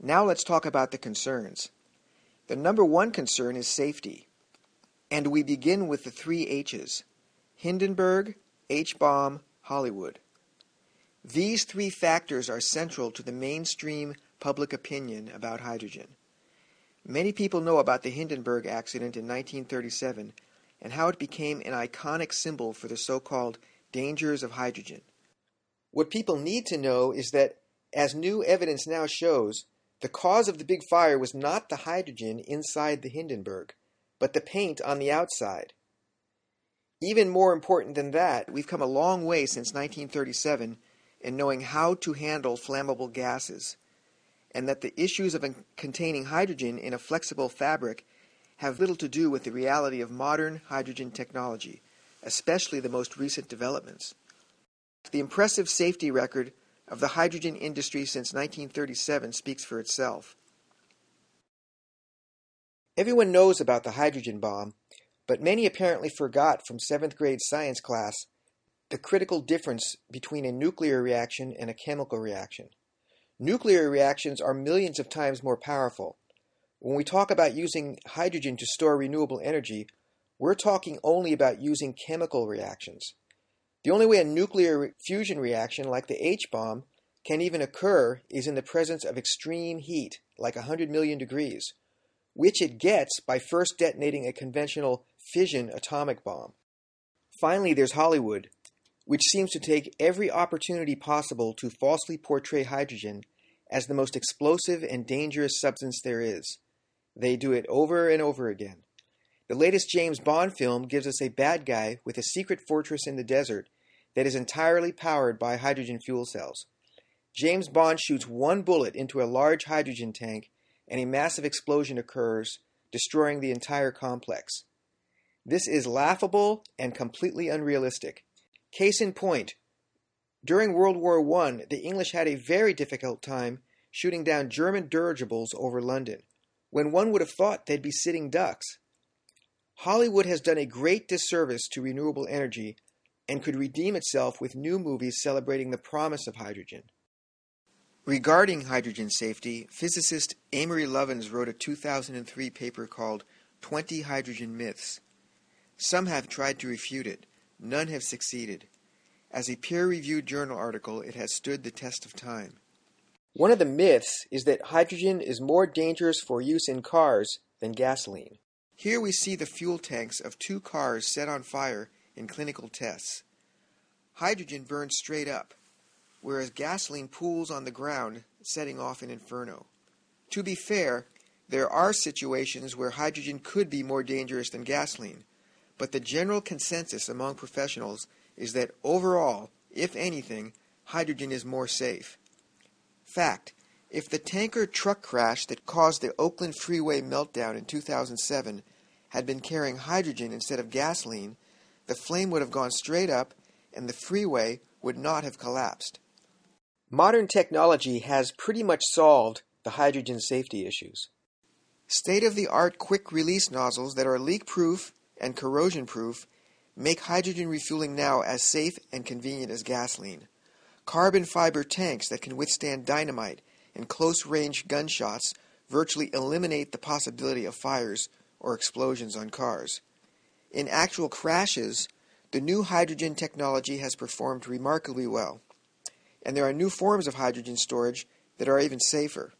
Now let's talk about the concerns. The number one concern is safety. And we begin with the three H's Hindenburg, H bomb, Hollywood. These three factors are central to the mainstream public opinion about hydrogen. Many people know about the Hindenburg accident in 1937 and how it became an iconic symbol for the so called dangers of hydrogen. What people need to know is that, as new evidence now shows, the cause of the big fire was not the hydrogen inside the Hindenburg, but the paint on the outside. Even more important than that, we've come a long way since 1937 in knowing how to handle flammable gases, and that the issues of containing hydrogen in a flexible fabric have little to do with the reality of modern hydrogen technology, especially the most recent developments. The impressive safety record of the hydrogen industry since 1937 speaks for itself. Everyone knows about the hydrogen bomb, but many apparently forgot from seventh grade science class the critical difference between a nuclear reaction and a chemical reaction. Nuclear reactions are millions of times more powerful. When we talk about using hydrogen to store renewable energy, we're talking only about using chemical reactions. The only way a nuclear fusion reaction like the H bomb can even occur is in the presence of extreme heat, like 100 million degrees, which it gets by first detonating a conventional fission atomic bomb. Finally, there's Hollywood, which seems to take every opportunity possible to falsely portray hydrogen as the most explosive and dangerous substance there is. They do it over and over again. The latest James Bond film gives us a bad guy with a secret fortress in the desert that is entirely powered by hydrogen fuel cells. James Bond shoots one bullet into a large hydrogen tank and a massive explosion occurs, destroying the entire complex. This is laughable and completely unrealistic. Case in point, during World War I, the English had a very difficult time shooting down German dirigibles over London, when one would have thought they'd be sitting ducks. Hollywood has done a great disservice to renewable energy and could redeem itself with new movies celebrating the promise of hydrogen. Regarding hydrogen safety, physicist Amory Lovins wrote a 2003 paper called 20 Hydrogen Myths. Some have tried to refute it, none have succeeded. As a peer reviewed journal article, it has stood the test of time. One of the myths is that hydrogen is more dangerous for use in cars than gasoline. Here we see the fuel tanks of two cars set on fire in clinical tests. Hydrogen burns straight up, whereas gasoline pools on the ground, setting off an inferno. To be fair, there are situations where hydrogen could be more dangerous than gasoline, but the general consensus among professionals is that overall, if anything, hydrogen is more safe. Fact if the tanker truck crash that caused the Oakland freeway meltdown in 2007 had been carrying hydrogen instead of gasoline, the flame would have gone straight up and the freeway would not have collapsed. Modern technology has pretty much solved the hydrogen safety issues. State of the art quick release nozzles that are leak proof and corrosion proof make hydrogen refueling now as safe and convenient as gasoline. Carbon fiber tanks that can withstand dynamite and close range gunshots virtually eliminate the possibility of fires or explosions on cars. In actual crashes, the new hydrogen technology has performed remarkably well and there are new forms of hydrogen storage that are even safer.